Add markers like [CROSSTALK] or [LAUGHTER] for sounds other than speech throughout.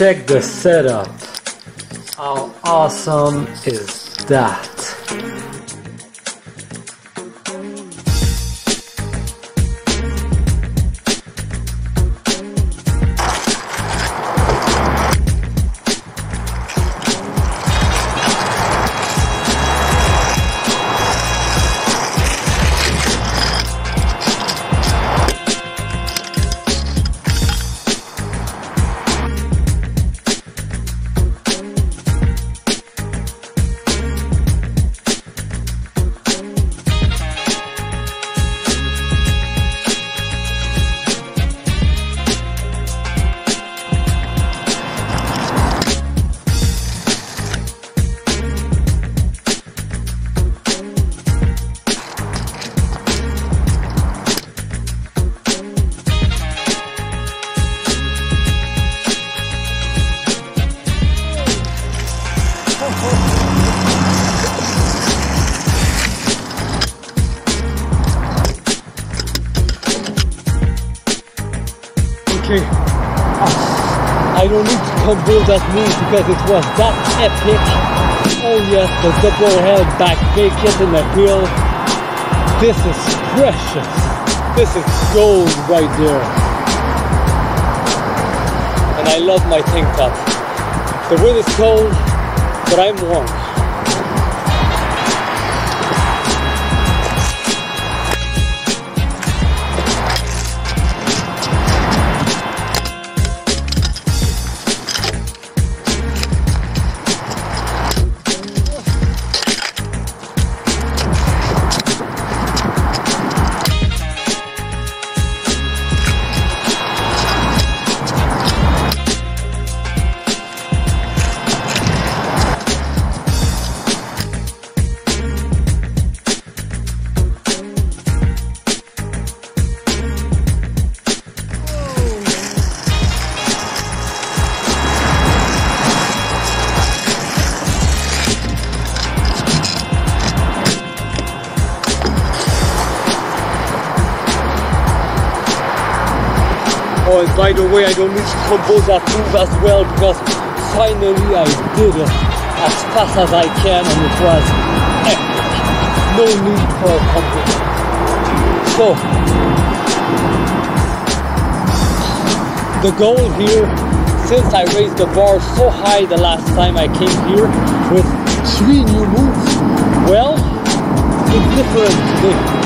check the setup. How awesome is that? Because it was that epic. Oh yes, the double head back vacant in the hill. This is precious. This is gold right there. And I love my tank top. The wind is cold, but I'm warm. By the way, I don't need to compose that move as well because finally I did it as fast as I can and it was epic. No need for a compose. So, the goal here, since I raised the bar so high the last time I came here with three new moves, well, it's different today.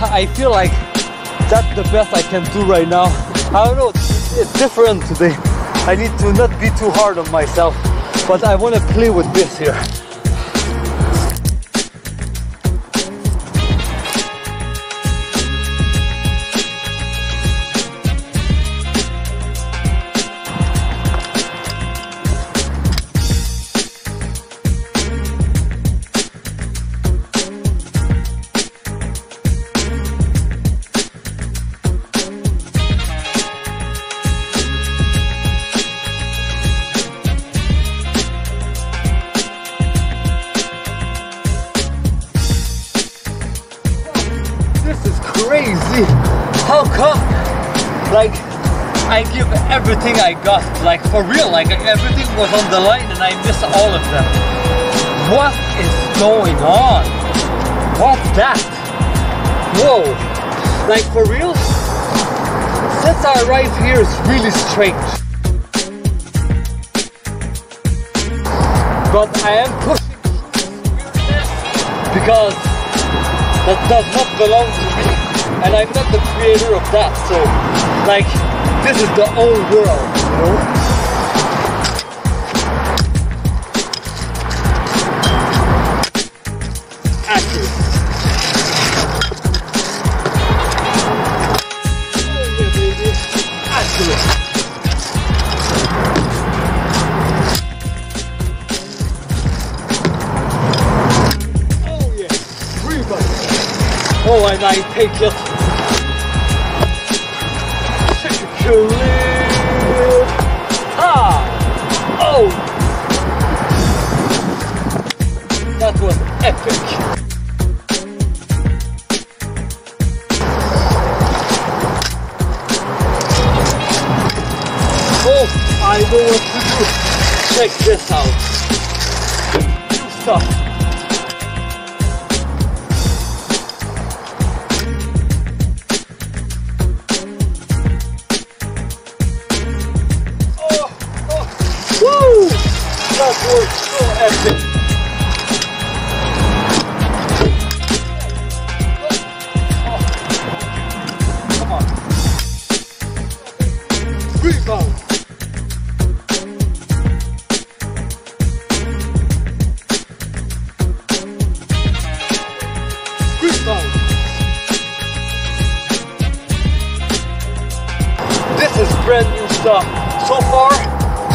I feel like that's the best I can do right now. I don't know, it's different today. I need to not be too hard on myself, but I want to play with this here. Crazy. How come? Like, I give everything I got. Like, for real. Like, everything was on the line and I missed all of them. What is going on? What's that? Whoa. Like, for real? Since I arrived here, it's really strange. But I am pushing because that does not belong to me and I'm not the creator of that so like this is the old world you know. Oh yeah, baby. Accurate. Oh Khalid. Ah. Oh. That was epic. Oh, I know what to do. Check this out. New new stuff. So far,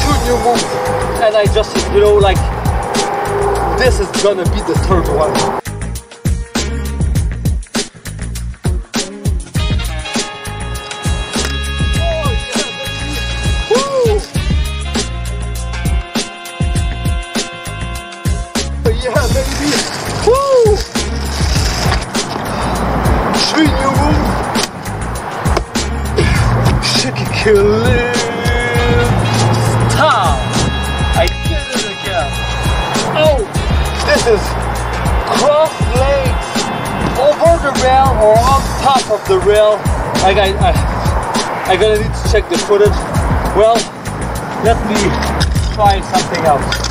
two new moves, and I just, you know, like, this is gonna be the third one. Is cross legs over the rail or on top of the rail. Like I, I, I gonna need to check the footage. Well, let me try something else.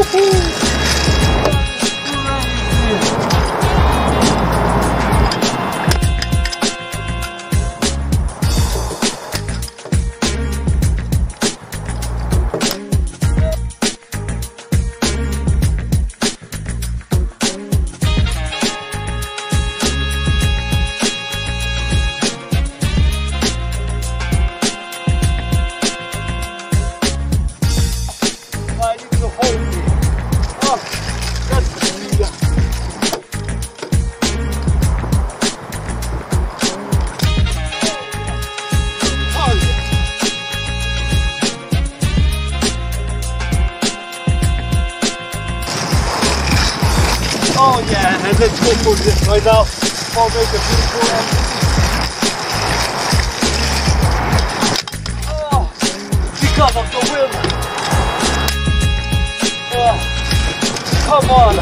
Woo-hoo-hoo-hoo-hoo. Make a beautiful end. Oh, because of the wind. Oh, come on.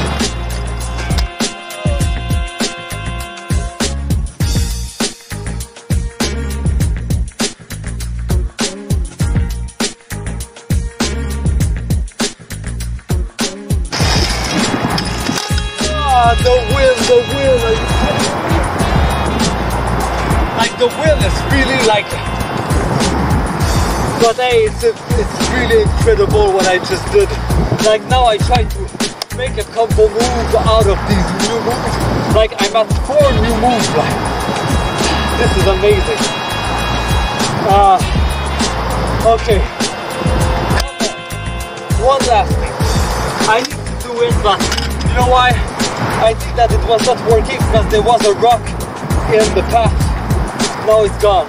The wind, the wind. The wind is really like. But hey, it's, it's really incredible what I just did. Like now I try to make a couple moves out of these new moves. Like I'm at four new moves. Like this is amazing. Ah, okay. One last thing. I need to do it, but you know why? I think that it was not working because there was a rock in the path. Now it's gone.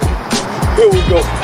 Here we go.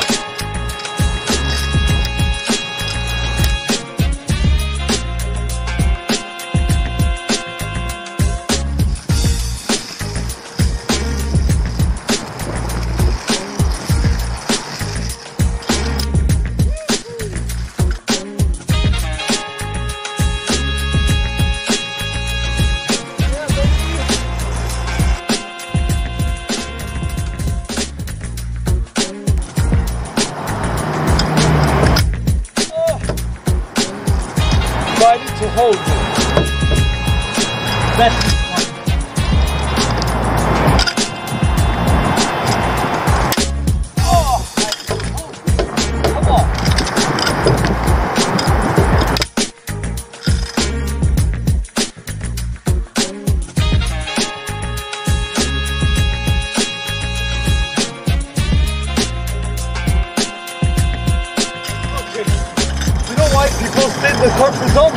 The comfort zone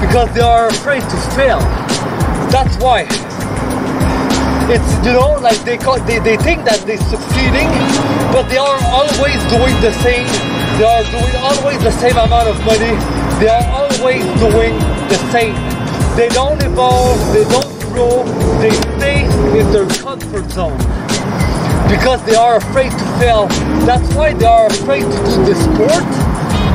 because they are afraid to fail. That's why. It's you know like they they, they think that they're succeeding, but they are always doing the same. They are doing always the same amount of money. They are always doing the same. They don't evolve. They don't grow. They stay in their comfort zone because they are afraid to fail. That's why they are afraid to do the sport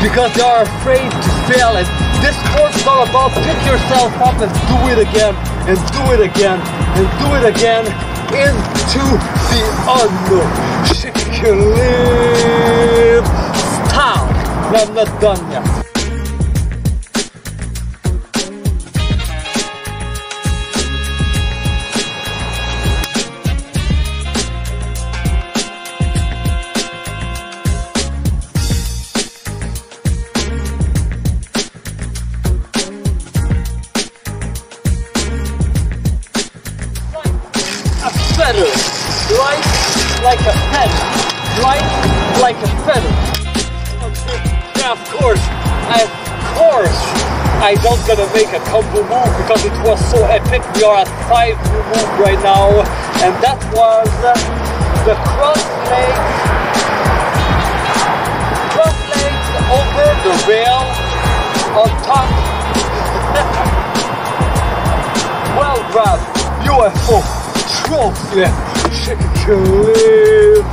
because they are afraid to fail. And this sport is all about pick yourself up and do it again and do it again and do it again into the unknown. Chicken style. And I'm not done yet. Don't gonna make a combo move because it was so epic. We are at five move right now, and that was the cross leg, cross legs over the rail on top. [LAUGHS] well grab, UFO trophy. Chicken live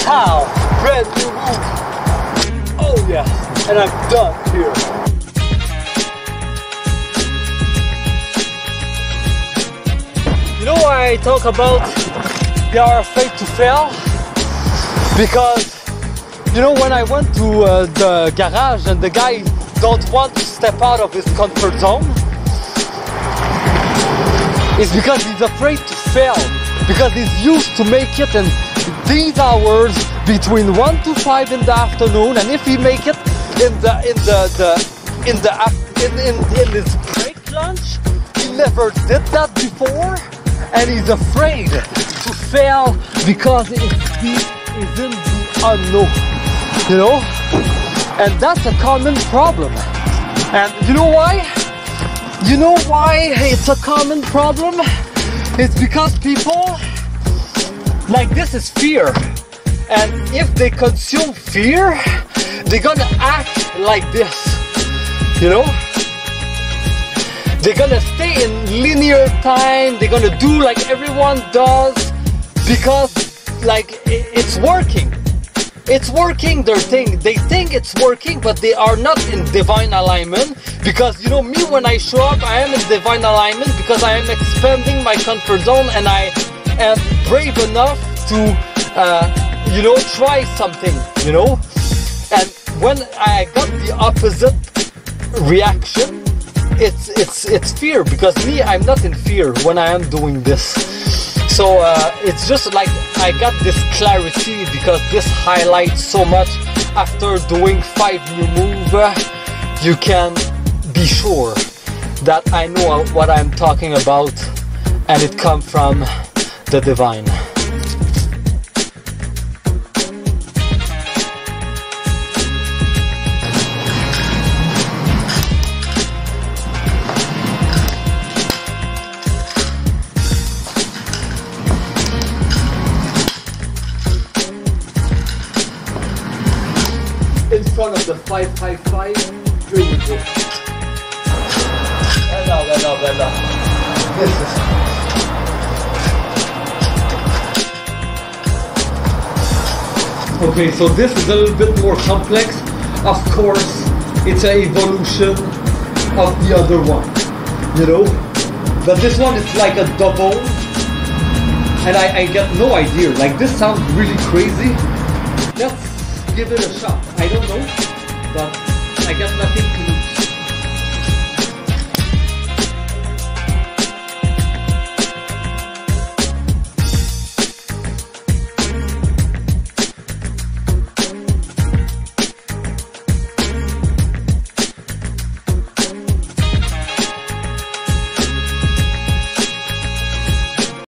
style. Brand new move. Oh yeah. And I'm done here. Know why I talk about they are afraid to fail? Because you know when I went to uh, the garage and the guy don't want to step out of his comfort zone it's because he's afraid to fail because he's used to make it in these hours between 1 to 5 in the afternoon and if he make it in the in the, the in the in, in, in his break lunch he never did that before and he's afraid to fail because he is in the unknown you know and that's a common problem and you know why you know why it's a common problem? It's because people like this is fear. And if they consume fear, they're gonna act like this. You know? They're gonna stay in linear time, they're gonna do like everyone does because like it's working. It's working their thing. They think it's working, but they are not in divine alignment. Because you know me, when I show up, I am in divine alignment because I am expanding my comfort zone and I am brave enough to, uh, you know, try something. You know, and when I got the opposite reaction, it's it's it's fear because me, I'm not in fear when I am doing this. So uh, it's just like I got this clarity because this highlights so much. After doing five new move, uh, you can be sure that I know what I'm talking about, and it come from the divine. In of the 555. Here we go. Bella, bella, bella. This is. Okay, so this is a little bit more complex. Of course, it's an evolution of the other one, you know? But this one is like a double, and I, I get no idea. Like, this sounds really crazy. Let's give it a shot. I don't know, but I got nothing to